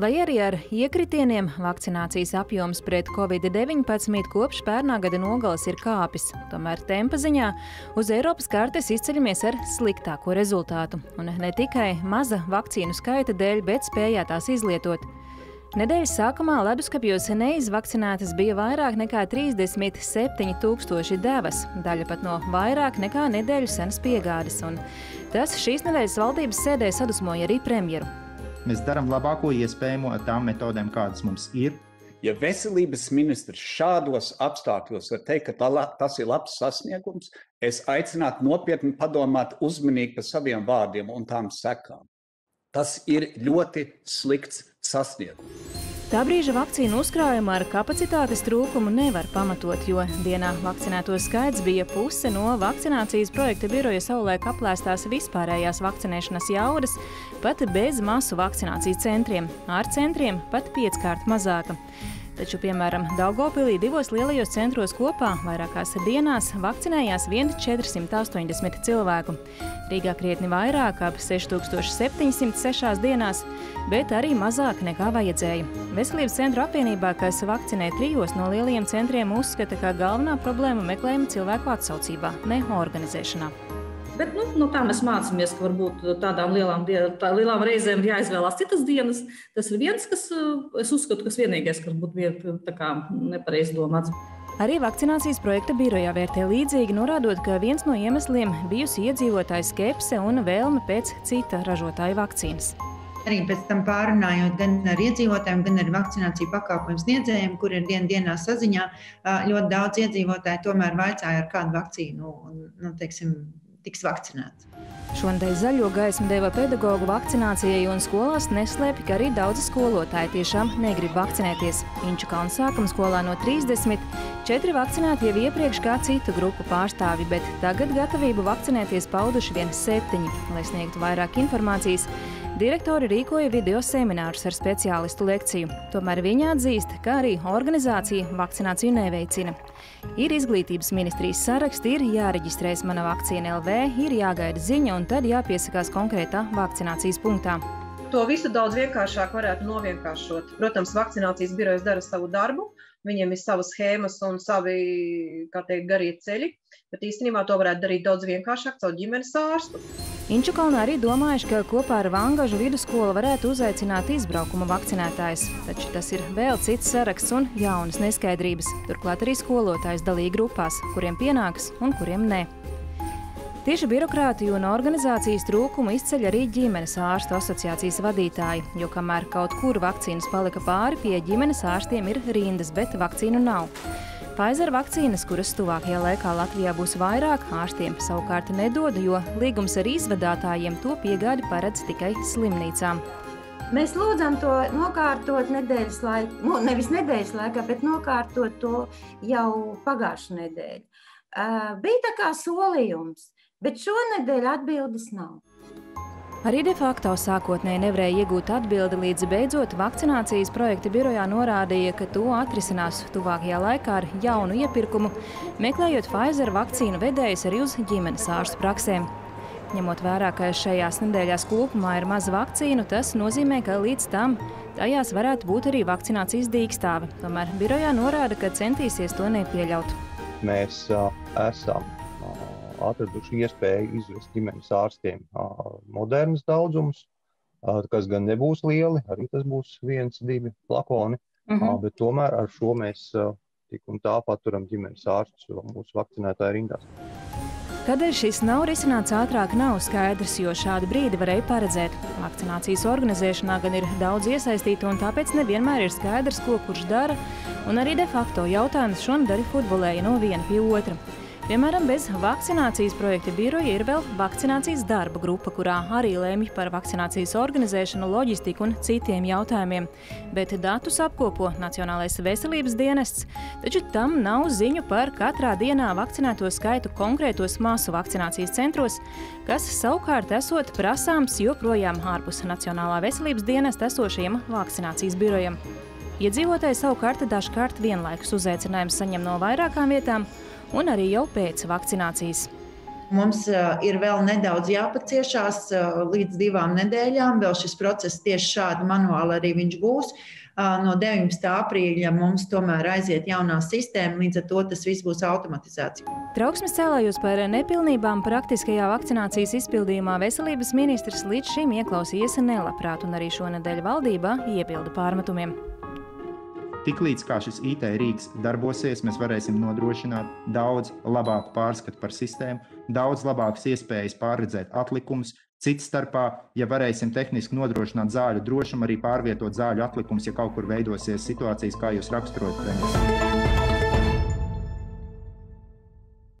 Lai arī ar iekritieniem vakcinācijas apjoms pret covid-19 kopš pērnā gada nogales ir kāpis, tomēr tempa ziņā uz Eiropas kartes izceļamies ar sliktāko rezultātu. Un ne tikai maza vakcīnu skaita dēļ, bet spējā tās izlietot. Nedēļas sākumā leduskapjos neizvakcinētas bija vairāk nekā 37,000 devas, daļa pat no vairāk nekā nedēļu senas piegādes. Un tas šīs nedēļas valdības sēdē sadusmoja arī premjeru. Mēs darām labāko iespējamo ar tām metodēm, kādas mums ir. Ja veselības ministrs šādos apstākļos var teikt, ka tā, tas ir labs sasniegums, es aicinātu nopietni padomāt uzmanīgi par saviem vārdiem un tām sekām. Tas ir ļoti slikts sasniegums. Tā brīža vakcīnu uzkrājumu ar kapacitātes trūkumu nevar pamatot, jo dienā vakcinēto skaits bija puse no vakcinācijas projekta biroja savulaik aplēstās vispārējās vakcinēšanas jaudas, pat bez masu vakcinācijas centriem, ar centriem pat pieckārt mazāka. Taču, piemēram, Daugopilī divos lielajos centros kopā vairākās dienās vakcinējās 1480 cilvēku. Rīgā krietni vairāk, ap 6706 dienās, bet arī mazāk nekā vajadzēja. Veselības centru apvienībā, kas vakcinē trijos no lielajiem centriem, uzskata, ka galvenā problēma meklējama cilvēku atsaucībā, ne organizēšanā. Bet nu, no tā mēs mācāmies, ka varbūt tādām lielām, tā, lielām reizēm jāizvēlās citas dienas. Tas ir viens, kas es uzskatu, kas vienīgais, kas būtu bija nepareizi domāts. Arī vakcinācijas projekta birojā vērtē līdzīgi, norādot, ka viens no iemesliem bijusi iedzīvotāja skepse un vēlme pēc cita ražotāja vakcīnas. Arī pēc tam pārunājot gan ar iedzīvotājiem, gan ar vakcināciju pakāpojumu sniedzējiem, kur ir dien, dienā saziņā, ļoti daudz iedzīvotāju tomēr vaicāja, ar kādu vakcīnu nu, teiksim, tiks vakcinēts. Šonadēļ zaļo gaismu deva pedagoģu vakcinācijai, un skolās neslēpj, ka arī daudzi skolotāji tiešām negrib vakcinēties. Inču kalnu sākuma skolā no 30 četri vakcinēti jau iepriekš kā citu grupu pārstāvi, bet tagad gatavību vakcinēties pauduši vien septiņi. Lai sniegtu vairāk informācijas, Direktori rīkoja video seminārus ar speciālistu lekciju. Tomēr viņa atzīst, ka arī organizācija vakcināciju neveicina. Ir izglītības ministrijas saraksti, ir jāreģistrējas mana vakcīna LV, ir jāgaida ziņa un tad jāpiesakās konkrētā vakcinācijas punktā. To visu daudz vienkāršāk varētu novienkāršot. Protams, vakcinācijas birojas dara savu darbu, viņiem ir savas schēmas un savi, kā teikt, garie ceļi, bet īstenībā to varētu darīt daudz vienkāršāk caur ģimenes ārstu. Inčukalnā arī domājuši, ka kopā ar Vangažu vidusskolu varētu uzaicināt izbraukuma vakcinētājs, taču tas ir vēl cits saraksts un jaunas neskaidrības. Turklāt arī skolotājs dalīja grupās, kuriem pienāks un kuriem ne. Tieši birokrātiju un organizācijas trūkumu izceļ arī ģimenes ārstu asociācijas vadītāji, jo kamēr kaut kur vakcīnas palika pāri, pie ģimenes ārstiem ir rindas, bet vakcīnu nav. Pfizer vakcīnas, kuras tuvākajā laikā Latvijā būs vairāk, ārstiem savukārt nedod, jo līgums ar izvadātājiem to piegādi paredz tikai slimnīcām. Mēs lūdzam to nokārtot nedēļas laikā, nu, nevis nedēļas laikā, bet nokārtot to jau pagājušā nedēļa. Uh, bija tā kā solījums bet šonadēļ atbildes nav. Arī de facto sākotnēji nevarēja iegūt atbildi, līdz beidzot vakcinācijas projekta birojā norādīja, ka to atrisinās tuvākajā laikā ar jaunu iepirkumu, meklējot Pfizer vakcīnu vedējus arī uz ģimenes ārstu praksēm. Ņemot vērā, ka šajās nedēļās kopumā ir maz vakcīnu, tas nozīmē, ka līdz tam tajās varētu būt arī vakcinācijas dīkstāve. Tomēr birojā norāda, ka centīsies to nepieļaut. Mēs uh, esam atraduši iespēju izvest ģimenes ārstiem modernus daudzumus, kas gan nebūs lieli, arī tas būs viens, divi flakoni, uh mhm. -huh. bet tomēr ar šo mēs tik un tā paturam ģimenes ārstus mūsu vakcinētāju rindās. Kādēļ šis nav risināts ātrāk, nav skaidrs, jo šādu brīdi varēja paredzēt. Vakcinācijas organizēšanā gan ir daudz iesaistītu, un tāpēc nevienmēr ir skaidrs, ko kurš dara. Un arī de facto jautājums šonadēļ arī futbolēja no viena pie otra. Piemēram, bez vakcinācijas projekta biroja ir vēl vakcinācijas darba grupa, kurā arī lēmj par vakcinācijas organizēšanu, loģistiku un citiem jautājumiem. Bet datus apkopo Nacionālais veselības dienests, taču tam nav ziņu par katrā dienā vakcinēto skaitu konkrētos masu vakcinācijas centros, kas savukārt esot prasāms joprojām ārpus Nacionālā veselības dienesta esošajam vakcinācijas birojam. Iedzīvotāji savukārt dažkārt vienlaikus uzaicinājumus saņem no vairākām vietām, un arī jau pēc vakcinācijas. Mums ir vēl nedaudz jāpaciešās līdz divām nedēļām. Vēl šis process tieši šādi manuāli arī viņš būs. No 19. aprīļa mums tomēr aiziet jaunā sistēma, līdz ar to tas viss būs automatizēts. Trauksmes cēlājos par nepilnībām praktiskajā vakcinācijas izpildījumā veselības ministrs līdz šim ieklausījies nelabprāt, un arī šonadēļ valdība iebilda pārmetumiem. Tiklīdz kā šis IT rīks darbosies, mēs varēsim nodrošināt daudz labāku pārskatu par sistēmu, daudz labākas iespējas pārredzēt atlikumus. Cits starpā, ja varēsim tehniski nodrošināt zāļu drošumu, arī pārvietot zāļu atlikumus, ja kaut kur veidosies situācijas, kā jūs raksturojat, premjerministrs.